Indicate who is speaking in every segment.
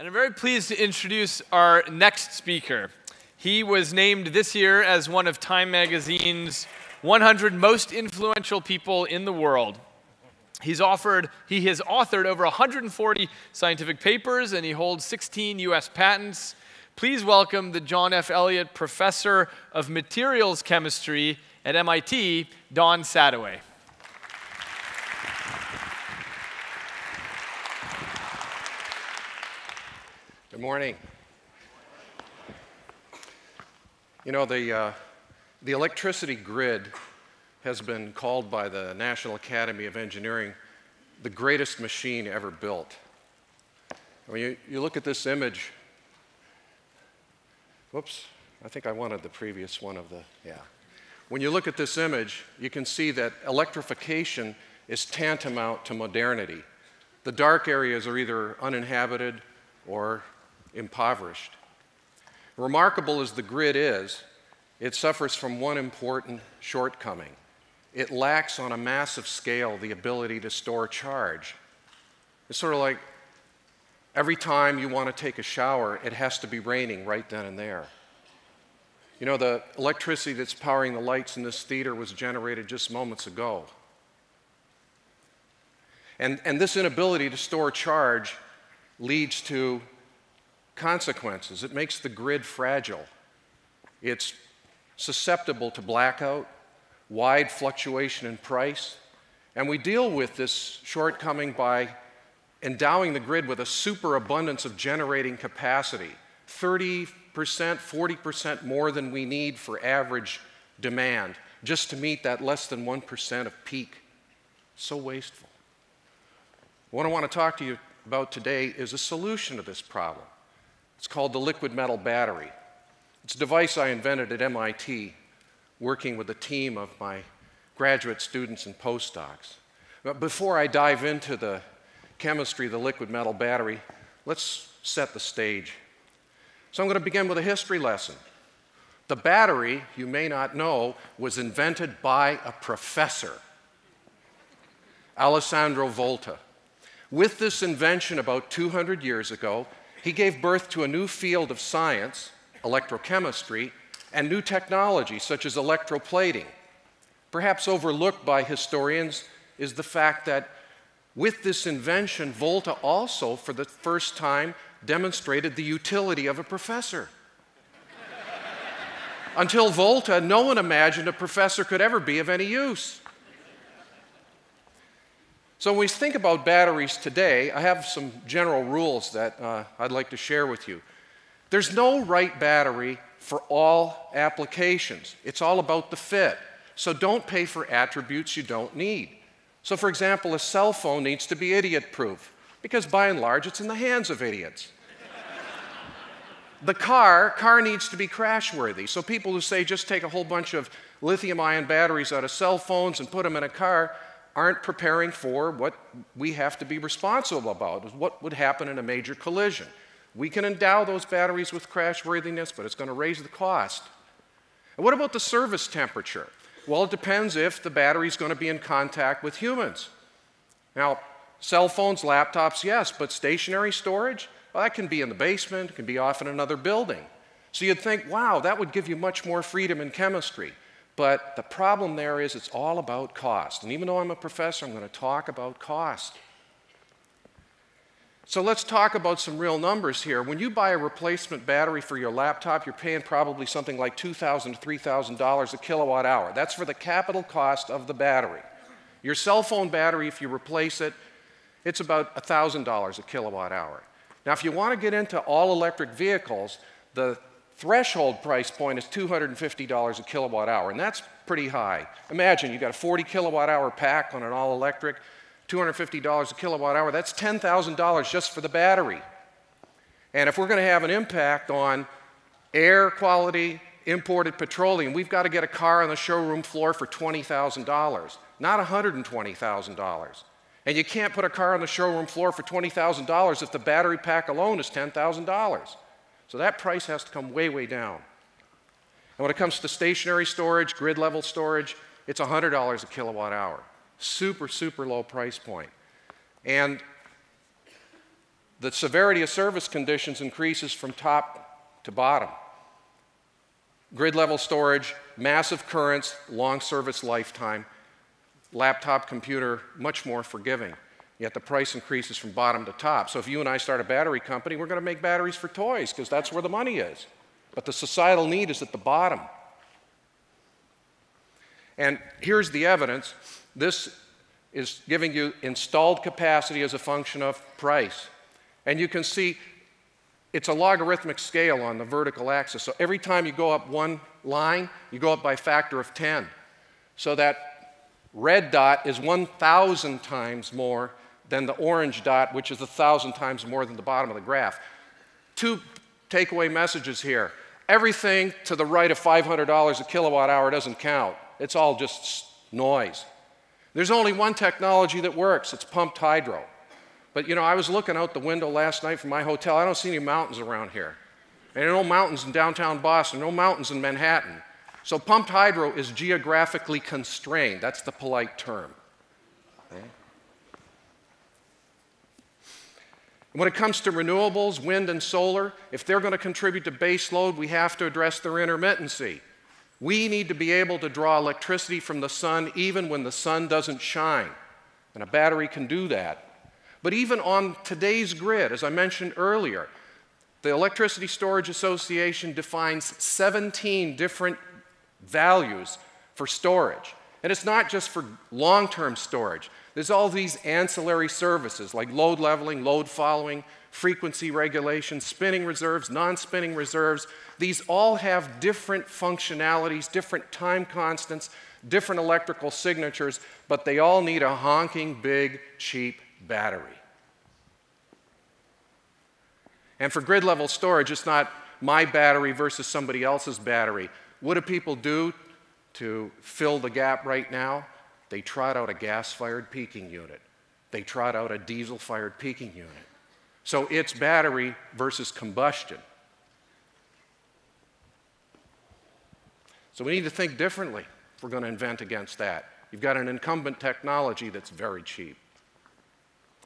Speaker 1: And I'm very pleased to introduce our next speaker. He was named this year as one of Time Magazine's 100 most influential people in the world. He's offered, he has authored over 140 scientific papers and he holds 16 US patents. Please welcome the John F. Elliott Professor of Materials Chemistry at MIT, Don Sadoway.
Speaker 2: Good morning. You know, the, uh, the electricity grid has been called by the National Academy of Engineering the greatest machine ever built. When you, you look at this image, whoops, I think I wanted the previous one of the, yeah. When you look at this image, you can see that electrification is tantamount to modernity. The dark areas are either uninhabited or impoverished. Remarkable as the grid is, it suffers from one important shortcoming. It lacks on a massive scale the ability to store charge. It's sort of like every time you want to take a shower, it has to be raining right then and there. You know, the electricity that's powering the lights in this theater was generated just moments ago. And, and this inability to store charge leads to consequences. It makes the grid fragile. It's susceptible to blackout, wide fluctuation in price, and we deal with this shortcoming by endowing the grid with a superabundance of generating capacity 30%, 40% more than we need for average demand just to meet that less than 1% of peak. So wasteful. What I want to talk to you about today is a solution to this problem. It's called the liquid metal battery. It's a device I invented at MIT, working with a team of my graduate students and postdocs. But before I dive into the chemistry of the liquid metal battery, let's set the stage. So I'm going to begin with a history lesson. The battery, you may not know, was invented by a professor, Alessandro Volta. With this invention about 200 years ago, he gave birth to a new field of science, electrochemistry, and new technology such as electroplating. Perhaps overlooked by historians is the fact that with this invention, Volta also, for the first time, demonstrated the utility of a professor. Until Volta, no one imagined a professor could ever be of any use. So, when we think about batteries today, I have some general rules that uh, I'd like to share with you. There's no right battery for all applications, it's all about the fit. So, don't pay for attributes you don't need. So, for example, a cell phone needs to be idiot proof because by and large it's in the hands of idiots. the car, car needs to be crash worthy. So, people who say just take a whole bunch of lithium ion batteries out of cell phones and put them in a car, aren't preparing for what we have to be responsible about, what would happen in a major collision. We can endow those batteries with crashworthiness, but it's going to raise the cost. And what about the service temperature? Well, it depends if the battery is going to be in contact with humans. Now, cell phones, laptops, yes, but stationary storage, well, that can be in the basement, it can be off in another building. So you'd think, wow, that would give you much more freedom in chemistry. But the problem there is it's all about cost. And even though I'm a professor, I'm going to talk about cost. So let's talk about some real numbers here. When you buy a replacement battery for your laptop, you're paying probably something like 2,000 to $3,000 a kilowatt hour. That's for the capital cost of the battery. Your cell phone battery, if you replace it, it's about $1,000 a kilowatt hour. Now, if you want to get into all electric vehicles, the threshold price point is $250 a kilowatt hour, and that's pretty high. Imagine you've got a 40 kilowatt hour pack on an all electric, $250 a kilowatt hour, that's $10,000 just for the battery. And if we're going to have an impact on air quality, imported petroleum, we've got to get a car on the showroom floor for $20,000, not $120,000. And you can't put a car on the showroom floor for $20,000 if the battery pack alone is $10,000. So that price has to come way, way down. And when it comes to stationary storage, grid level storage, it's $100 a kilowatt hour. Super, super low price point. And the severity of service conditions increases from top to bottom. Grid level storage, massive currents, long service lifetime, laptop computer, much more forgiving. Yet the price increases from bottom to top. So if you and I start a battery company, we're going to make batteries for toys because that's where the money is. But the societal need is at the bottom. And here's the evidence. This is giving you installed capacity as a function of price. And you can see it's a logarithmic scale on the vertical axis. So every time you go up one line, you go up by a factor of 10. So that red dot is 1,000 times more than the orange dot, which is a 1,000 times more than the bottom of the graph. Two takeaway messages here. Everything to the right of $500 a kilowatt hour doesn't count. It's all just noise. There's only one technology that works. It's pumped hydro. But you know, I was looking out the window last night from my hotel. I don't see any mountains around here. And there are no mountains in downtown Boston, no mountains in Manhattan. So pumped hydro is geographically constrained. That's the polite term. Okay? When it comes to renewables, wind and solar, if they're going to contribute to base load, we have to address their intermittency. We need to be able to draw electricity from the sun even when the sun doesn't shine. And a battery can do that. But even on today's grid, as I mentioned earlier, the Electricity Storage Association defines 17 different values for storage. And it's not just for long term storage, there's all these ancillary services like load leveling, load following, frequency regulation, spinning reserves, non spinning reserves. These all have different functionalities, different time constants, different electrical signatures, but they all need a honking big, cheap battery. And for grid level storage, it's not my battery versus somebody else's battery. What do people do to fill the gap right now? They trot out a gas fired peaking unit, they trot out a diesel fired peaking unit. So it's battery versus combustion. So we need to think differently if we're going to invent against that. You've got an incumbent technology that's very cheap.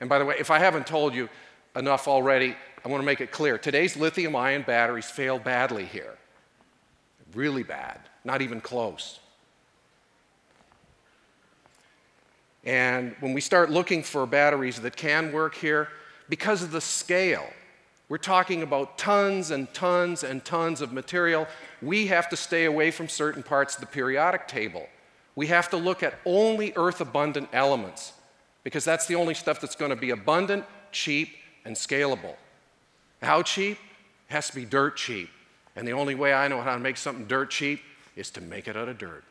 Speaker 2: And by the way, if I haven't told you enough already, I want to make it clear. Today's lithium ion batteries fail badly here. Really bad, not even close. And when we start looking for batteries that can work here, because of the scale, we're talking about tons and tons and tons of material. We have to stay away from certain parts of the periodic table. We have to look at only earth abundant elements because that's the only stuff that's going to be abundant, cheap, and scalable. How cheap? It has to be dirt cheap. And the only way I know how to make something dirt cheap is to make it out of dirt.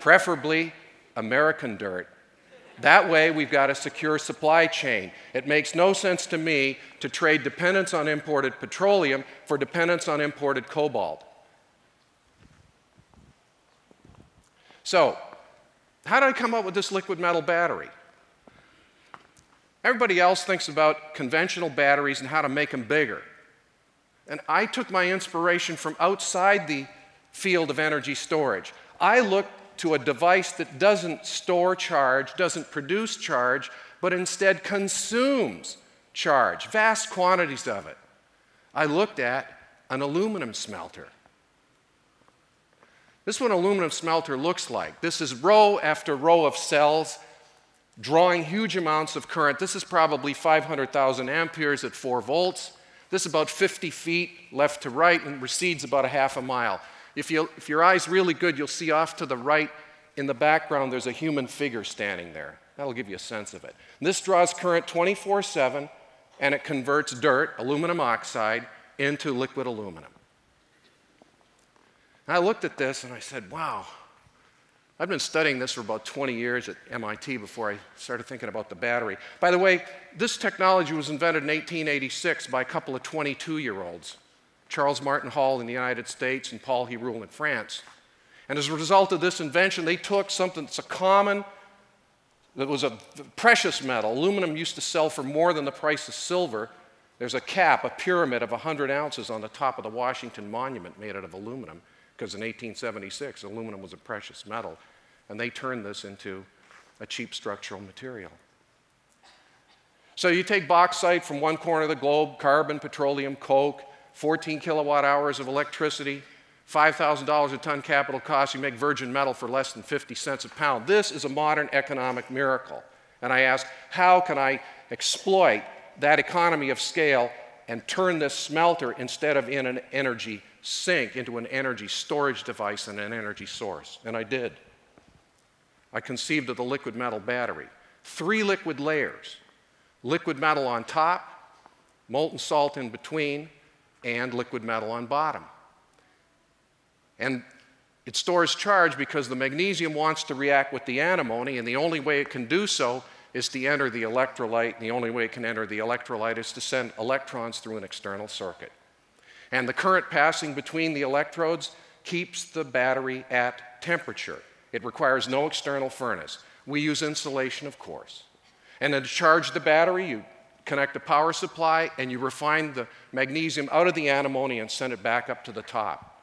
Speaker 2: Preferably American dirt. That way, we've got a secure supply chain. It makes no sense to me to trade dependence on imported petroleum for dependence on imported cobalt. So, how did I come up with this liquid metal battery? Everybody else thinks about conventional batteries and how to make them bigger. And I took my inspiration from outside the field of energy storage. I looked to a device that doesn't store charge, doesn't produce charge, but instead consumes charge, vast quantities of it. I looked at an aluminum smelter. This is what an aluminum smelter looks like. This is row after row of cells drawing huge amounts of current. This is probably 500,000 amperes at 4 volts. This is about 50 feet left to right and recedes about a half a mile. If, you, if your eye's really good, you'll see off to the right in the background there's a human figure standing there. That'll give you a sense of it. And this draws current 24 7 and it converts dirt, aluminum oxide, into liquid aluminum. And I looked at this and I said, wow, I've been studying this for about 20 years at MIT before I started thinking about the battery. By the way, this technology was invented in 1886 by a couple of 22 year olds Charles Martin Hall in the United States and Paul Héroult in France. And as a result of this invention, they took something that's a common, that was a precious metal. Aluminum used to sell for more than the price of silver. There's a cap, a pyramid of 100 ounces on the top of the Washington Monument made out of aluminum, because in 1876, aluminum was a precious metal and they turned this into a cheap structural material. So you take bauxite from one corner of the globe, carbon, petroleum, coke, 14 kilowatt hours of electricity, $5,000 a ton capital cost, you make virgin metal for less than 50 cents a pound. This is a modern economic miracle. And I ask, how can I exploit that economy of scale and turn this smelter instead of in an energy sink into an energy storage device and an energy source? And I did. I conceived of the liquid metal battery. Three liquid layers liquid metal on top, molten salt in between, and liquid metal on bottom. And it stores charge because the magnesium wants to react with the antimony, and the only way it can do so is to enter the electrolyte. And the only way it can enter the electrolyte is to send electrons through an external circuit. And the current passing between the electrodes keeps the battery at temperature. It requires no external furnace. We use insulation, of course. And then to charge the battery, you connect a power supply and you refine the magnesium out of the antimony and send it back up to the top.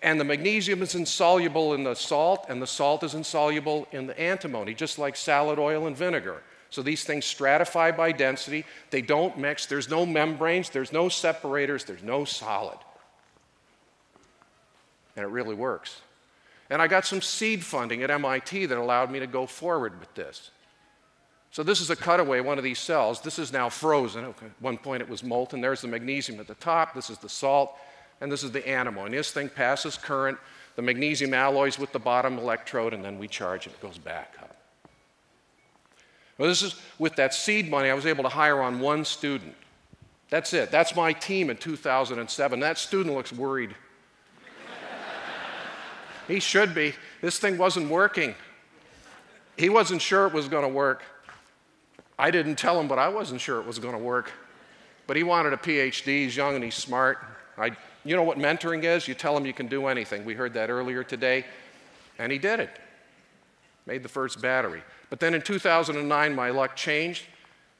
Speaker 2: And the magnesium is insoluble in the salt, and the salt is insoluble in the antimony, just like salad oil and vinegar. So these things stratify by density. They don't mix. There's no membranes, there's no separators, there's no solid. And it really works. And I got some seed funding at MIT that allowed me to go forward with this. So this is a cutaway, one of these cells. This is now frozen. Okay. At one point it was molten. There's the magnesium at the top. This is the salt and this is the antimony. And this thing passes current, the magnesium alloys with the bottom electrode, and then we charge it. It goes back up. Well, this is with that seed money, I was able to hire on one student. That's it. That's my team in 2007. That student looks worried. He should be. This thing wasn't working. He wasn't sure it was going to work. I didn't tell him, but I wasn't sure it was going to work. But he wanted a PhD. He's young and he's smart. I you know what mentoring is? You tell him you can do anything. We heard that earlier today. And he did it. Made the first battery. But then in 2009, my luck changed.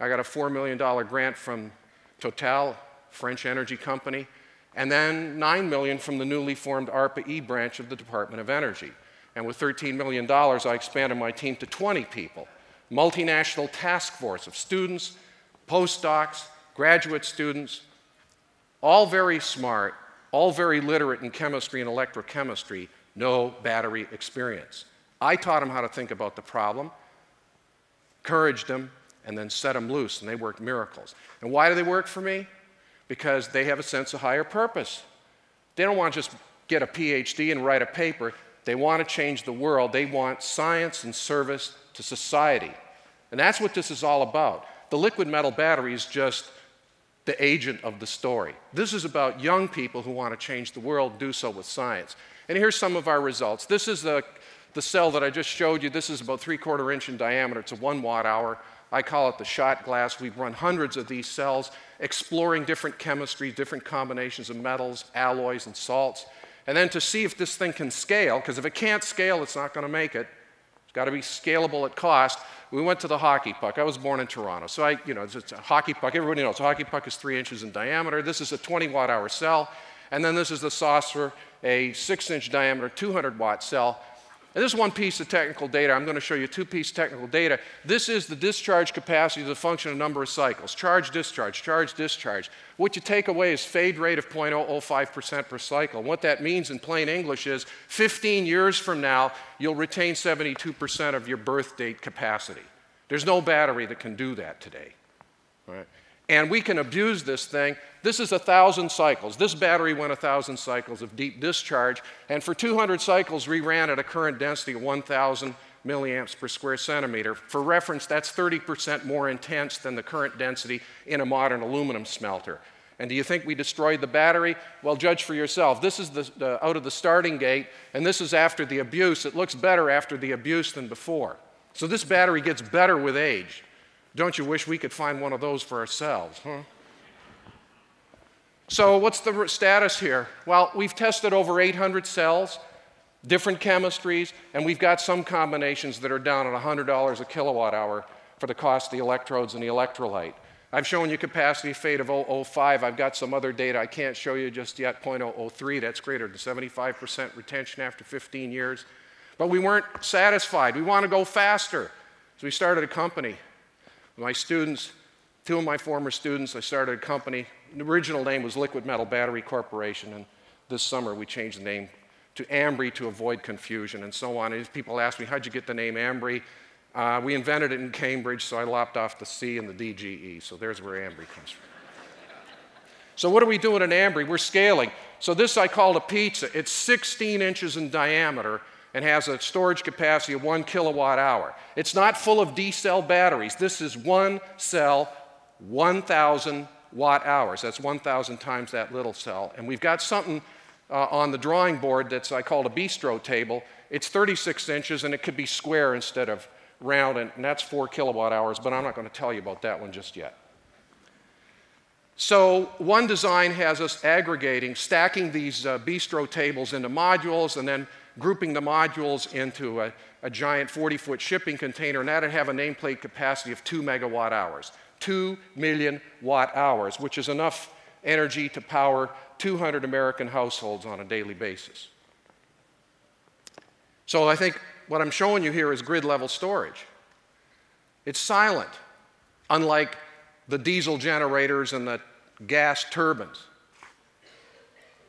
Speaker 2: I got a $4 million grant from Total, French energy company, and then 9 million from the newly formed ARPA-E branch of the Department of Energy. And with $13 million, I expanded my team to 20 people. Multinational task force of students, postdocs, graduate students, all very smart, all very literate in chemistry and electrochemistry, no battery experience. I taught them how to think about the problem, encouraged them, and then set them loose, and they worked miracles. And why do they work for me? Because they have a sense of higher purpose. They don't want to just get a PhD and write a paper. They want to change the world. They want science and service to society. And that's what this is all about. The liquid metal battery is just the agent of the story. This is about young people who want to change the world, do so with science. And here's some of our results. This is the, the cell that I just showed you. This is about three quarter inch in diameter. It's a one watt hour. I call it the shot glass. We've run hundreds of these cells, exploring different chemistries, different combinations of metals, alloys, and salts. And then to see if this thing can scale, because if it can't scale, it's not going to make it. It's got to be scalable at cost we went to the hockey puck. I was born in Toronto. So I, you know, it's a hockey puck. Everybody knows a hockey puck is three inches in diameter. This is a 20 watt hour cell. And then this is the saucer, a six inch diameter, 200 watt cell. And this is one piece of technical data. I'm going to show you two piece technical data. This is the discharge capacity as a function of number of cycles. Charge, discharge, charge, discharge. What you take away is fade rate of 0.005% per cycle. What that means in plain English is 15 years from now, you'll retain 72% of your birth date capacity. There's no battery that can do that today. And we can abuse this thing. This is a 1,000 cycles. This battery went a 1,000 cycles of deep discharge. And for 200 cycles, we ran at a current density of 1,000 milliamps per square centimeter. For reference, that's 30% more intense than the current density in a modern aluminum smelter. And do you think we destroyed the battery? Well, judge for yourself. This is the, out of the starting gate, and this is after the abuse. It looks better after the abuse than before. So this battery gets better with age. Don't you wish we could find one of those for ourselves, huh? So, what's the status here? Well, we've tested over 800 cells, different chemistries, and we've got some combinations that are down at $100 a kilowatt hour for the cost of the electrodes and the electrolyte. I've shown you capacity fade of 0.05. I've got some other data I can't show you just yet, 0.003. That's greater than 75% retention after 15 years. But we weren't satisfied. We want to go faster. So we started a company my students two of my former students, I started a company. The original name was Liquid Metal Battery Corporation, and this summer we changed the name to Ambri to avoid confusion and so on. And people ask me, how'd you get the name Ambri? Uh, we invented it in Cambridge, so I lopped off the C and the DGE. So there's where Ambri comes from. so what are we doing in Ambri? We're scaling. So this I call a pizza. It's 16 inches in diameter and has a storage capacity of one kilowatt hour. It's not full of D cell batteries. This is one cell, 1,000 watt hours. That's 1,000 times that little cell. And we've got something uh, on the drawing board that's I call a bistro table. It's 36 inches and it could be square instead of round, and, and that's four kilowatt hours, but I'm not going to tell you about that one just yet. So one design has us aggregating, stacking these uh, bistro tables into modules, and then grouping the modules into a, a giant 40-foot shipping container, and that'd have a nameplate capacity of 2 megawatt hours. 2 million watt hours, which is enough energy to power 200 American households on a daily basis. So I think what I'm showing you here is grid level storage. It's silent, unlike the diesel generators and the gas turbines.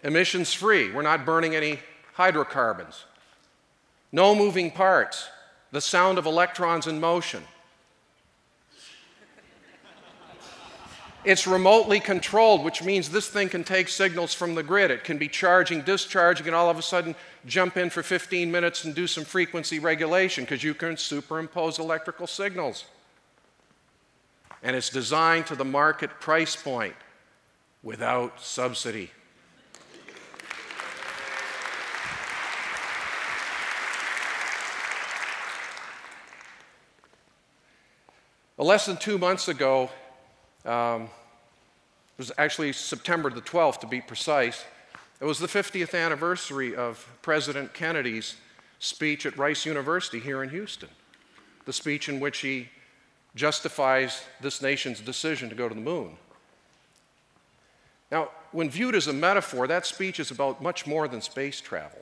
Speaker 2: Emissions free, we're not burning any hydrocarbons. No moving parts, the sound of electrons in motion. It's remotely controlled, which means this thing can take signals from the grid. It can be charging, discharging, and all of a sudden jump in for 15 minutes and do some frequency regulation because you can superimpose electrical signals. And it's designed to the market price point without subsidy. Well, less than two months ago, um, it was actually September the 12th to be precise. It was the 50th anniversary of President Kennedy's speech at Rice University here in Houston, the speech in which he justifies this nation's decision to go to the moon. Now, when viewed as a metaphor, that speech is about much more than space travel.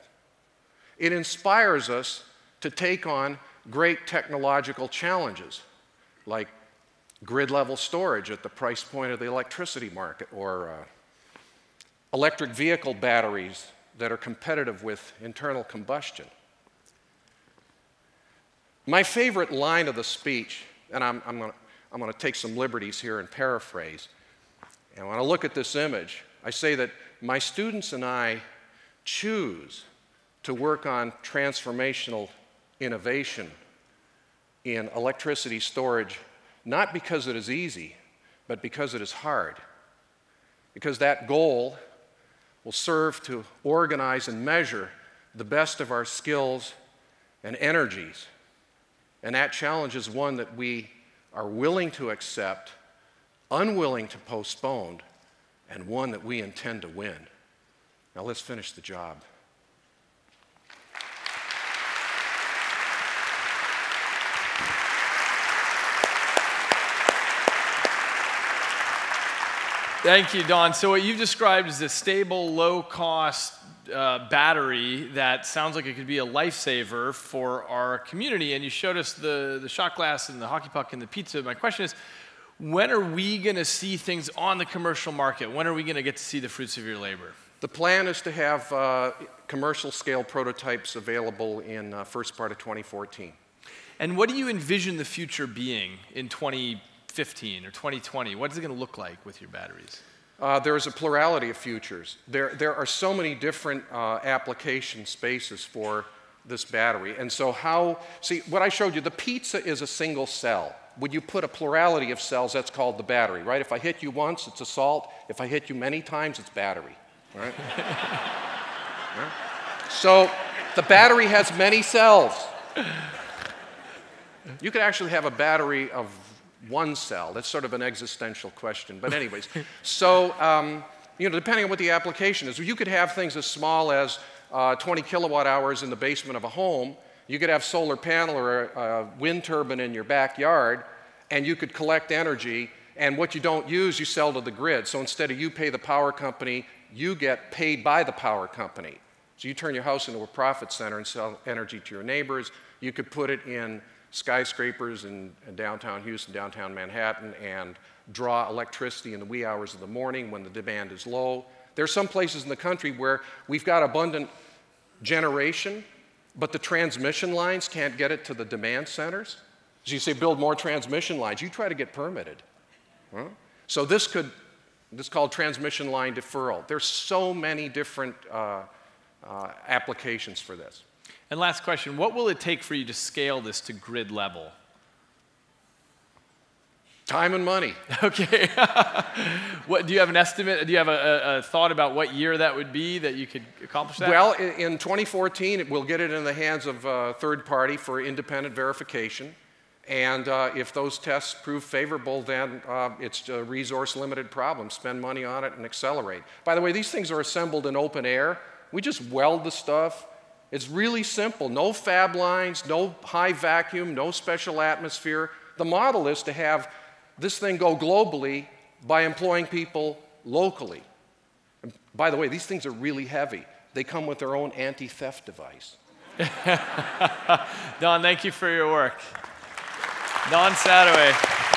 Speaker 2: It inspires us to take on great technological challenges like grid level storage at the price point of the electricity market, or uh, electric vehicle batteries that are competitive with internal combustion. My favorite line of the speech, and I'm, I'm going to take some liberties here and paraphrase, and when I look at this image, I say that my students and I choose to work on transformational innovation in electricity storage not because it is easy, but because it is hard. Because that goal will serve to organize and measure the best of our skills and energies. And that challenge is one that we are willing to accept, unwilling to postpone, and one that we intend to win. Now let's finish the job.
Speaker 1: Thank you, Don. So, what you've described is a stable, low cost uh, battery that sounds like it could be a lifesaver for our community. And you showed us the, the shot glass and the hockey puck and the pizza. My question is when are we going to see things on the commercial market? When are we going to get to see the fruits of your labor?
Speaker 2: The plan is to have uh, commercial scale prototypes available in uh, first part of 2014.
Speaker 1: And what do you envision the future being in 20 2015 or 2020? What is it going to look like with your batteries?
Speaker 2: Uh, there is a plurality of futures. There, there are so many different uh, application spaces for this battery. And so, how, see, what I showed you, the pizza is a single cell. When you put a plurality of cells, that's called the battery, right? If I hit you once, it's assault. If I hit you many times, it's battery, right? right? So, the battery has many cells. You could actually have a battery of one cell? That's sort of an existential question. But, anyways, so, um, you know, depending on what the application is, you could have things as small as uh, 20 kilowatt hours in the basement of a home. You could have solar panel or a, a wind turbine in your backyard, and you could collect energy. And what you don't use, you sell to the grid. So instead of you pay the power company, you get paid by the power company. So you turn your house into a profit center and sell energy to your neighbors. You could put it in skyscrapers in, in downtown Houston, downtown Manhattan, and draw electricity in the wee hours of the morning when the demand is low. There are some places in the country where we've got abundant generation, but the transmission lines can't get it to the demand centers. So you say, build more transmission lines. You try to get permitted. Huh? So this could, this is called transmission line deferral. There's so many different uh, uh, applications for this.
Speaker 1: And last question, what will it take for you to scale this to grid level?
Speaker 2: Time and money.
Speaker 1: Okay. what, do you have an estimate? Do you have a, a, thought about what year that would be that you could accomplish that?
Speaker 2: Well, in 2014, we'll get it in the hands of a third party for independent verification. And uh, if those tests prove favorable, then uh, it's a resource limited problem. Spend money on it and accelerate. By the way, these things are assembled in open air. We just weld the stuff. It's really simple. No fab lines, no high vacuum, no special atmosphere. The model is to have this thing go globally by employing people locally. And by the way, these things are really heavy. They come with their own anti theft device.
Speaker 1: Don, thank you for your work. Don Sadoway.